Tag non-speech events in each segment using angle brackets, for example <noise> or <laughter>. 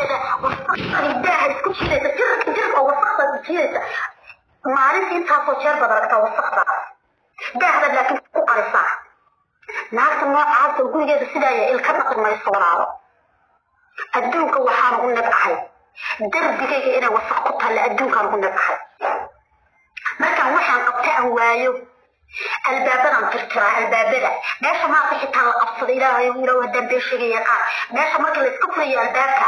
walaasheeda wasaqda daaha isku jiidaysa jirka jirka oo wasaqda jiidaysa maalintii intaasoo jeer baad aragtaa wasaqdaas daahda laakiin ku qarisaa naagta noocaas oo gurigeeda sidaaya ilka dhaqi mayso walaalo adduunka waxaan ugu nabcahay darbigayga inay wasaq ku talle adduunkaan ugu nabcahay markaan waxaan qabta aan waayo albaabadan tirtiraa albaabada meesha maanta xitaa la qabsada ilaahay ilaah haddaan been sheegaya qaar meesha marka la iska furayo albaabka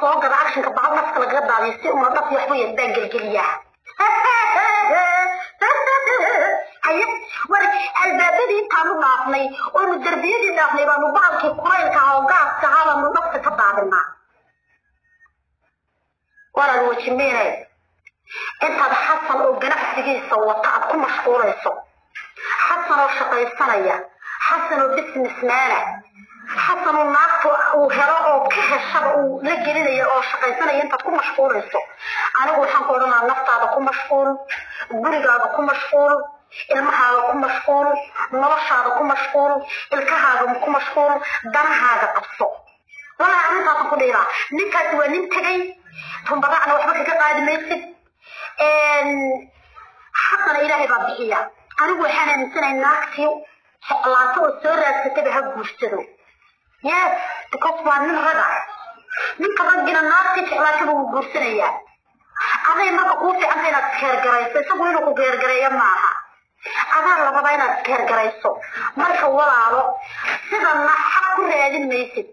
soo gada actionka bahal nafka lagaga daadiyo si una dhaf waxba yar baan gelgeliyaa baanu bahalkii kulaylka ah oo gaaska ahaa baanu dhafka ka daadinaa walaal wajimeynay intaad xasan oo ganacsigiisa wata aad ku mashquulayso xasan oo shaqaysanaya xasan oo businessmana xasan uu naagta uu helo oo ka heshaba uu la gelinaya oo shaqaysanaya intaad ku mashquulayso anigu waxaan ku odhanaa naftaada ku mashquul gurigaada ku mashquul ilmahaaga ku mashquul noloshaada ku mashquul ilkahaaga ku mashquul danahaaga qabso walaa arintaasan ku dhiiraa ninkaasi waa nin tegay tumbadacna waxba kaga qaadi maysid xaqana ilaahay baa bixiya anigu waxaan aaminsanay naagtii jeclaato oo soo raadsataba ha guursado yes because waa nin raga ninka raggina naagtii jeclaataba wuu guursanayaa aday marka kuu fiicanta inaad iskeergarayso isagu inuu ku geergareeyo maaha adaa labada inaad iskeergarayso marka walaalo sidana xaq ku raadin maysid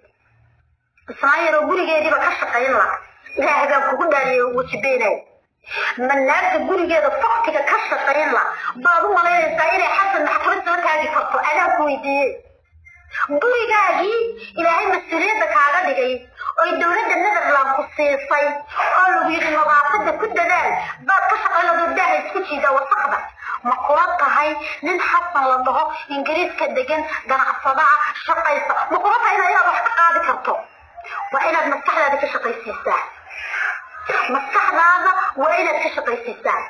islaan yaroo gurigeediiba ka shaqayn la ilaahay baan kugu dhaaliye wajibeenay ma naagta gurigeeda faktiga ka shaqayn la baad u malaynaysaa inay xasan maxkamad soo taagi karto adaan ku weydiiyey gurigaagii ilaahay mas-uuliyadda kaaga dhigay oy dowladda netherland ku siisay oo lagu yidhi nadaafada ku dadaal baad ka shaqayn ladoo daaha isku jiidaa wasaqda xasan la dhaho ingiriiska degan ganacsada ah shaqaysa ma kula tahay inaad inaad wax ka qaadi karto waa inaad maskaxdaada ka shaqaysiisaa maskaxdaada waa inaad ka shaqaysiisaa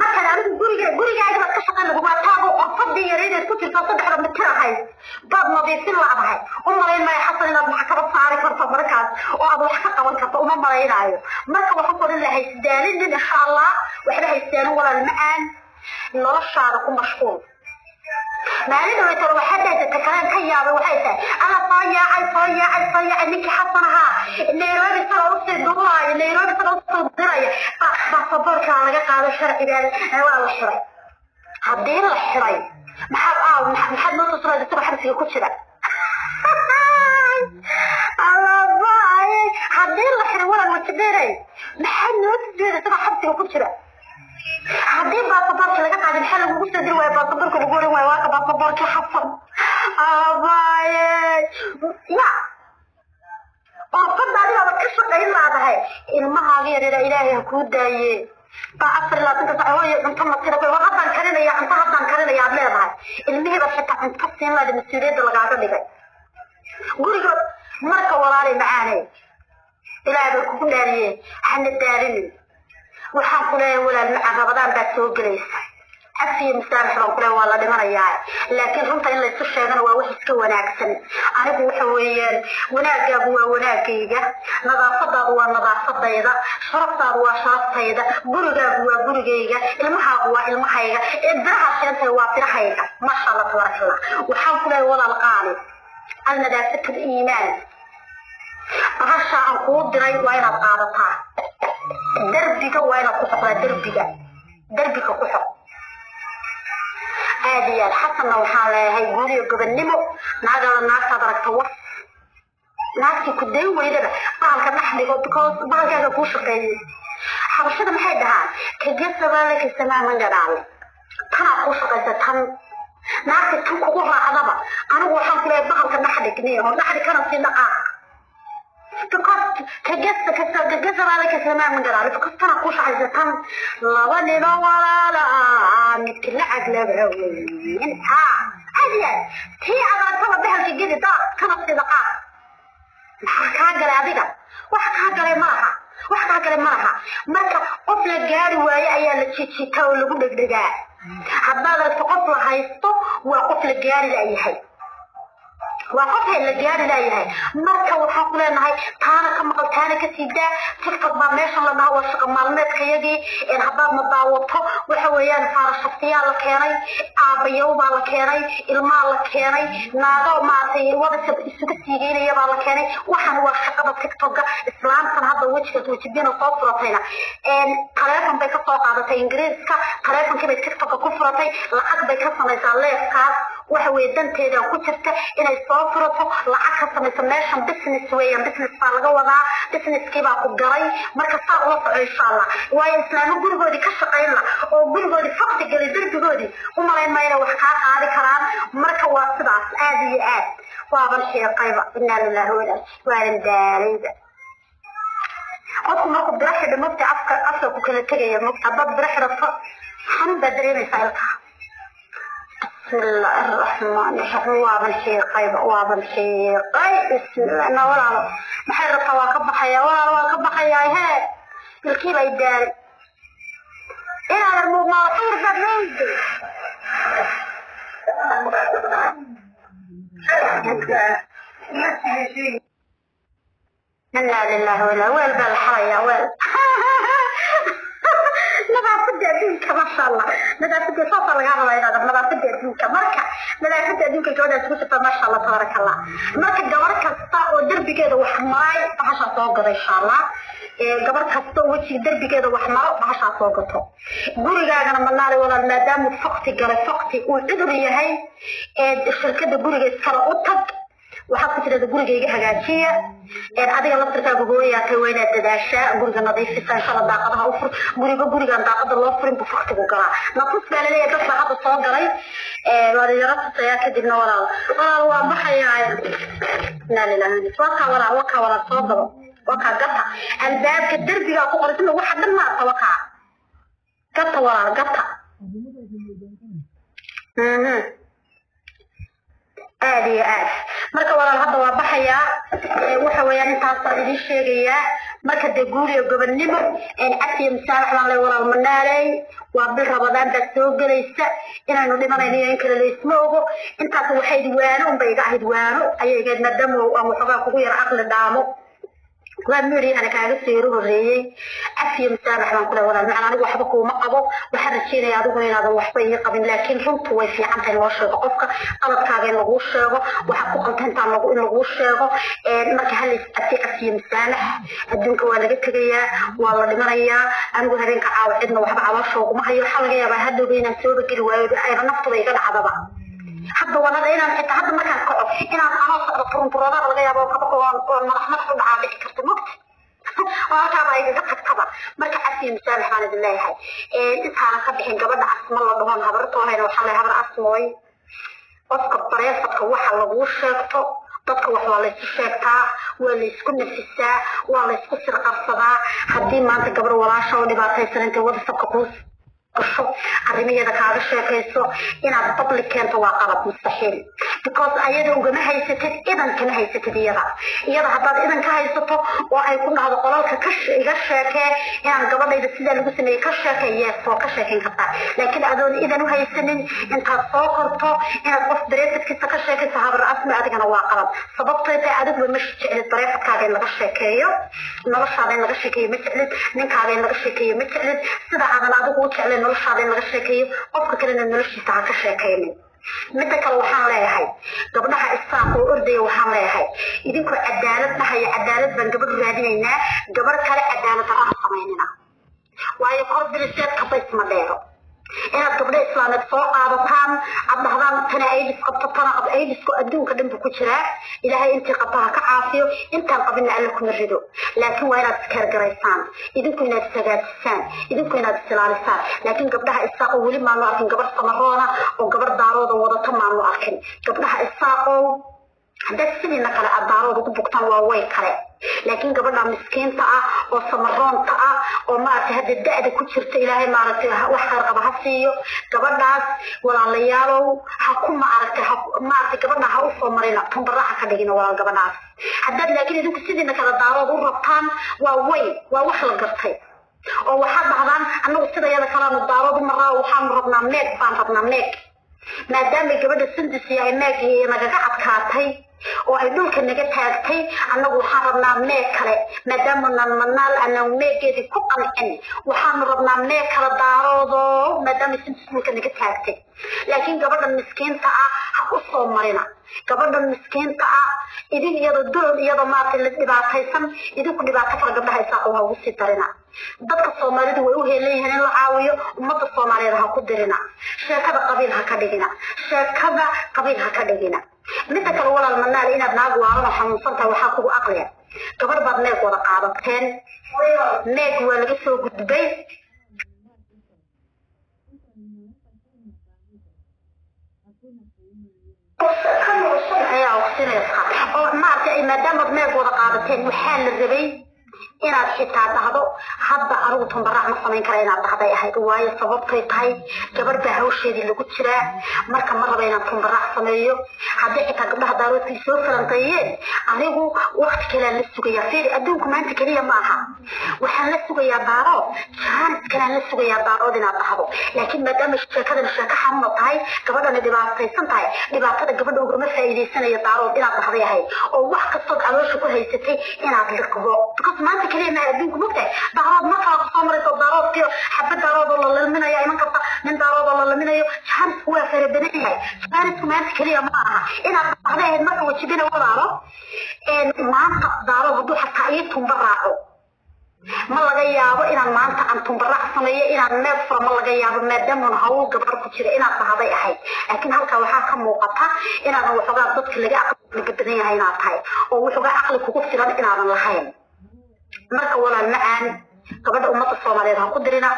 markan adigu guriga gurigaaga baad ka shaqayn lagu waataaba qorfadii yaraydeed ku jirta saddexda mitir ahayd baad nadiifin laadahay u malayn maayo xasan inaad maxkamad saari karto markaas oo aad wax ka qaban karto uma malaynaayo marka waxaan ku odhan lahay isdaalinin insha allah وحبها يستانو ولا المعان إن رشا لكم مشكور. ما أريد أن ترى حتى تتكلم كي يابي وحيسا أنا صايا أي صايا أي صايا أنك حصنها اللي يروي بصر أرسل الدراية اللي يروي بصر أرسل الدراية. طيب، ما صبرك أنا قاعد الشرع إذا أنا ولا الشرع. هبدين الحرية محب آه محب نوت الصلاة دكتور حمسي كل شرع walaal macaan rabadaan baad soo gelaysa أسين سارح وكل والله دمر يعني لكن رمت إلا يصفش أنا وأوحي سوى ناكسن أنا بوحويا وناك أبوا وناك إيجا نظافة أبوا نظافة إيجا شرفة أبوا شرفة إيجا برج أبوا برج إيجا المحا أبوا المحا إيجا إدرها سيانسة وابترها إيجا ما شاء الله تبارك الله. وحاول ولا القاني أنا دا سكر إيمان عشا أقود دراي وين القارطة دربك وين القصة دربك دربك قصة xasanna waxaan leeyahay guuriyo gobonnimo naagada naagtaad aragta was naagtii ku dayn weydaba bahalka dhex dhigo because bahalkaaga kuu shaqeeyey xabashada maxay dhahaan kagesabaale kasamaamangadhaale tanaa kuu shaqaysa tan naagta tan kugu raacdaba anigu waxaan ku leeyahay bahalka dhex dhigni oo dhex dhig kana sii dhaqaaq because kagesa kasa kagesabaale kasamaamangadhaale because tanaa kuu shaqaysa tan laba nino walaala midki lacag laba weyn ha gediya tii adaantaba behelka gedi daaq kana sida qaad maxaa kaa galay adiga wax kaa galay ma laha wax kaa galay ma laha marka qof la gaari waayo ayaa la jijitaa oo lagu dhegdhegaa haddaad aragto qof la haysto وحتي اللي جار لا يهاي مرت وحقل النهاي ثانة كم قال ثانة كسيدة تلقب ما ماشى الله ما هو شق مالنات خيدي الحباب مباوته وحويان فار شخصية لكيري. أبيو بالكيري المال لكيري. ناقو ما سي ورس يسوق سيجي لي بالكيري وحن وشق ما تيك توك إسلام كان هذا وجه وجه بين القاف رطينا. إن قرأتهم بيكسر قاعدة إنجليزكا قرأتهم كيف تيك توك كفرتي لقد بيكسر نزلة كاس وحوي دن تيدا كشرت إن السوفرط لعكة مثل ماشان بسنس ويا بسنس فالجوا ذا بسنس كيبا كجاي مركز صعوص إن شاء الله وين سلام برجودي كشقي الله أو برجودي فقط جل برجودي وما لين ما يروح كار هذا كلام مركز واسبع أدي أت وأبغى شيء قريب إن الله هو السوالم داريد أصلا أن برحلة مبتع أفكر أصلا كنا تجي مبتع برحلة ف هم بدري مثالها بسم الله الرحمن الرحيم وابن شيقي وابن شيقي بسم الله أنا ولا maxay rabtaa waa ka baxaya walaal waa ka baxaya hee ilkii bay daari inaadan muuqmaa cudur baad leeyday inaa maasha allah. Nadaafada saasaa lagaa rabaa inaad nadaafada adduunka. Marka nadaafada adduunka gabadhaas ku jirta maasha allah tabaaraka allah marka gabar kasta oo derbigeeda wax maray bahashaa soo gado insha allah gabar kasta wejiga derbigeeda wax maro bahashaa soo gato. Gurigaagana manaale walaal maadaamuu fakti galay fakti uu cudur yahay shirkada guriga iskala u tag وحط كده تقول جيجي حاجات شيء يعني أبي الله ترتاح بقول يا كوينة تداشة أقول جنا ضيف في سان شلا داقدها أفر بوري بقول جنا داقد الله أفر بفخت بقرا ما كنت بقى لي بس بحط الصوت جري وأنا جربت الصيا كده من ورا ورا هو ما حي عاد لا لا لا وقع ورا وقع ورا الصوت ده وقع قطع الباب كدر بيا قلت له واحد ما توقع قطع ورا قطع آه دي آه marka walaal hadda waa baxayaa waxa weeyaan intaasaan idiin sheegayaa marka dee guuriyo gobonnimo casiyo masaalax baan le walaal manaaley waa bil rabadaan baa soo gelaysa inaynu dhimanayno iyo in kale laysma ogo intaas waxayd waano unba iga ahayd waano ayay igayd maadaama aan waxoogaa kugu yar caqli dhaamo waa miriyaana kaaga soo yaro horeeyey cafiyo masaalax baan kule walaal macna anigu waxba kuuma qabo waxaan rajeynaya adiguna inaadan waxba ii qabin laakiin runtu way fiican tahay loo sheego qofka qaladkaaga in laguu sheego waxaad ku qalta intaan in laguu sheego marka halis cafi cafiyo masaalax adduunka waa laga tegayaa waa la dhimanayaa anigu habeenka caawa cidna waxba calooshooguma hayo waxaa laga yaabaa hadhowga inaan sooba geli waayo ayba naftuba iga dhacdaba hadda walada inaan xitaa hadda markaan kaco inaan anoo socdo turunturoodada laga yaabo kaba oon oon madax madax u dhacaa dhici karta mogta oo halkaaba igaga tagtaba marka cafiyo masaalax baan idin leeyahay intaanan ka bixin gabadha asma la dhahoon habartoohayna waxaa leeyahay habar asmooy qofka bareefadka waxa laguu sheegto dadka wax waa laysu sheegtaa waa laysku nafisaa waa laysku sirqarsadaa haddii maanta gabar walaasha oo dhibaataysan intay wadasabka أرمية كهذا الشيء كيسو إن الببليك كان تواقب مستحيل بكوز أيضا وجمع هاي ستة إذا كان هاي ستة ديرة يلا هذا إذا كان هاي ستة وأيكون هذا قرار كش إيش شيء كي إن قبل ما يبتدي لجوز ما يكش شيء كي يس وكش شيء كذا لكن أدون إذا هو هاي سنين إن تصور تو إن قف دريت كي تكش شيء كسهاب الرأس ما أدري كان واقب سبب طيب أدون ومش الطريقة كذا إن غش كي يو نرش هذا إن غش كي مثلت نك هذا إن غش كي مثلت سبعة أنا أدون ma noloshaada in laga sheekeeyo qofka kalena noloshiisa ha ka sheekaynin midda kale waxaan leeyahay gabdhaha isaaq oo ordaya waxaan leeyahay idinkoo cadaalad dhahaya cadaalad baan gabadh raadinaynaa gabarh kale cadaalad darra ha samaynina waayo kor biliseed kabaysma dheero inaad gabdho islaameed soo qaadataan aad dhahdaan tana aidis qabto tana qab aidisku adduunka dhan buu ku jiraa ilaahay intii qabto ha ka caafiyo intaan qabinna alla kuma rido laakiin waa inaad iskeergaraysaan idinku inaad isagaajisaan idinku inaad isilaalisaan laakiin gabdhaha isaaqo weli maanu arkin gabarh samaroona oo gabarh daarooda wadato maanu arkin gabdhaha isaaqow هذا سيدي نقل أدارو دو بوكتان واوي قرأ لكن قبلنا مسكين تقع وصمرون تقع وما أتهد الداء دي كتشرت إلهي ما أردت وحر قبها فيه. قبلنا ولا ليالو حكوم ما أردت ما أردت قبلنا حوف ومرينا تم براحة كدقين ولا قبلنا هذا لكن دو سيدي نقل أدارو دو ربطان واوي ووحل أو ووحاد بعضان أنه سيدي يدى كلام الدارو دو مرة وحام ربنا ميك فان ربنا ميك. ما دام قبل السندسي يعني ميك هي نقاعد adkaatay oo ay dhulka naga taagtay annagu waxaan rabnaa meeg kale maadaama nan manaal aanan meegeedii ku qancin waxaanu rabnaa meeg kala daaroodo maadaama sundis dhulka naga taagtay laakiin gabadhan miskiinta ah ha u soo marina gabadhan miskiinta ah idin iyada dulol iyada maaragtay la dhibaataysan idinku dhibaato kala gabdhaha isaaqo ha ugu sii darina dadka soomaalidu way u heelan yihiin in la caawiyo ummadda soomaaliyeed ha ku dirina sheekada qabiil ha ka dhigina sheekada qabiil ha ka dhigina من تكل ولا المنا لينا بنعجو عرنا حنصنت وحقو أقلية. كبر بعض ماك ولا قابتين ماك ولا قصو قدبي خلوا أو ما أرتي ما دام بعض ولا قابتين وحال الربي. Inaad xitaa dhahdo hadda anigu tumbarac ma samayn kara inaad dhahday ahayd waayo sababtay tahay gabadh baa hawsheedii lagu jiraa marka ma raba inaan tumbarac sameeyo hadday xitaa gabdhaha daaroodkii soo falanqeeyeen anigu wakti kalean la sugayaa fiiri adduunku maanta keliya ma aha وحنا سويا بارو. كان كان سويا بارو دينا بحبو. لكن مدام الشكا ده الشكا حمو طاي قبل أنا دبا قيسن طاي دبا قد قبل أو غرمة سايدي سنة يا بارو دينا بحبو هاي. أو واحد قصد عروش كو هاي ستي أنا بلقبو. تقص ما انت كلية ما يبينك مبتع بارو ما فاق صامري صد بارو كيو حبت بارو بالله للمنا يا إيمان قطع من بارو بالله للمنا يو. كان هو فير بني هاي. كان اسم ما انت كلية ما اعها أنا بحبو هاي المكو وشبينه وبارو إن ما انت بارو هدو حقا إيه تنبرعو inaan meel furo ma laga yaabo maadaamun hawl gabar ku jira inaad dhahday ahayd laakiin halkaa waxaa ka muuqata inaadan waxoogaa dadka laga aqliga badan yahay inaad tahay oo waxoogaa aqli kugu filan inaadan lahayn marka walaal macaan gabadha ummadda soomaaliyeed ha ku dirina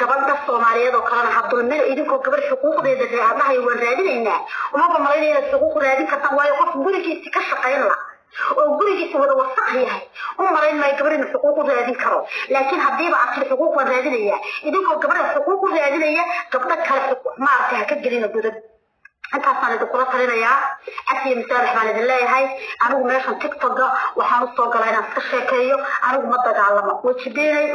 gabadha soomaaliyeed oo kalena ha dulmina idinkoo gabadh xuquuqdeeda raadhahayo waan raadinaynaa umaba malaynaya inaad xuquuq raadin kartaan waayo qof gurigiisi ka shaqayn la وقلت له وصف لي. هاي ومرين ما يكبر الحقوق زادين كرو لكن هديب عقل حقوق زادين يا إذا كبر الحقوق زادين يا قبضة كالحقوق ما أعرف هكا تجرين الدرب أنت أصلا إذا كنت صارينا يا أتي مسار رحمة الله هاي أروح ماشي تيك توك وحاول صوك علينا سكشي كيو أروح ما تقعلما وتشديني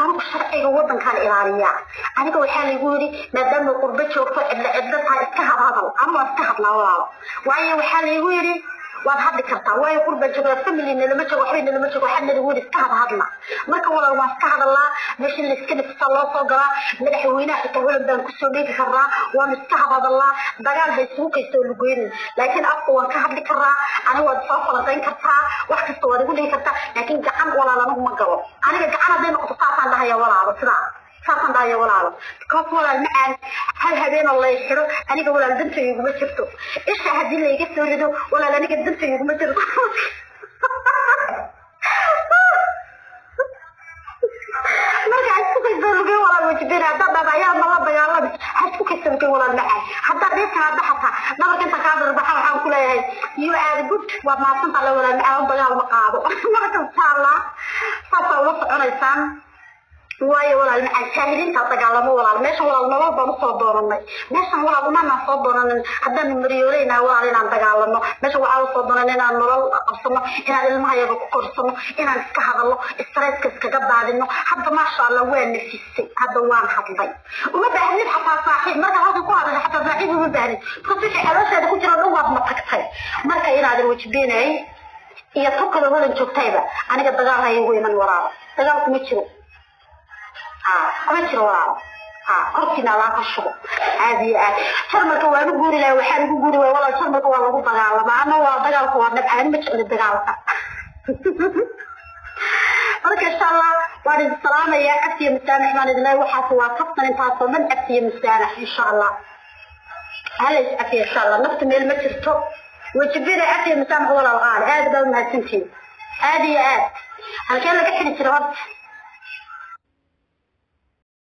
كم شرعي وطن كان إيرانيا أنا كوي حالي يقولي ما دام قربتش وفق إلا إلا تهب هذا أما تهب لا والله وأي حالي يقولي nalama joogo waxbay nalama joogo waxaa nalagu yidhi iska hada hadla marka walaal waan iska hadalaa meesha layska nafisa loo soo galaa madaxweynaha xitaa holan baan kusoo dheegi karaa waan iska hadadalaa dagaal ha isugu kaystoo lagoynin laakiin afka waan ka hadli karaa aniga waad soo falanqayn kartaa wax kasta waad igu dhihi kartaa laakiin gacan walaal anigu ma galo aniga gacan hadday noqoto saasaan dhahaya walaalo sidaa خاصاً ضايع ولا على كفول المعن هل هذين الله يحرو؟ أنا قول أنا دمت يقوم شفته إيش هذي اللي جت وردو ولا أنا قد دمت يقوم شفته <laughs> ما قاعد فوق الزرقاء ولا مجبرة ده ده ضايع ما هو ضايع الله حد فوق الزرقاء ولا المعن حتى ليش هذا حتى ما بك أنت كذا ربح على كل شيء يو أر جود وما تنطلع ولا المعن ضايع المقابل ما بك إن شاء الله. حتى وصل أنا إنسان waayo walaal macaan jaahiliintaa dagaalamo walaal meeshan walaal nolol baan usoo doonanay meeshan walaal umanaan soo doonanin haddaanu mariyooleynaa walaal inaan dagaalano meeshan waxaa usoo doonan inaan nolol qabsano inaan ilmahayaga ku korsano inaan iska hadalno stresska iskaga daadino hadda maasha allah waa nafisay hadda waan hadlay uma baahnid xataa saaxiib marka halkan ku hadasha xataa saaxiib uma baahnid because wixii caloosheeda ku jira dhan waad ma tagtay marka inaadan wajibeenay iyo tukada hodan joogtayba aniga dagaal ha igu iman walaalo dagaal kuma jiro ama jiro walaalo korkiina laa ka shugo aad iyo aad jarmalka waan u guuri lahay waxaan ugu guuri waay walaa jarmalka waa lagu dagaalamaa ama waa dagaalka waa nabcaan ma jecli dagaalka marka insha allah waan idin salaamayaa cabsiyo masaanax baan idin leeyahay waxaas waa kaftan intaasoo dhan cabsiyo masaanax insha allah hala is cafiya insha allah nafta meel ma jirto wajibina cafiya masaanax walaal qaali aad baa umahadsantihin aad iyo aad halkee laga xidhi jira horta